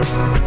We'll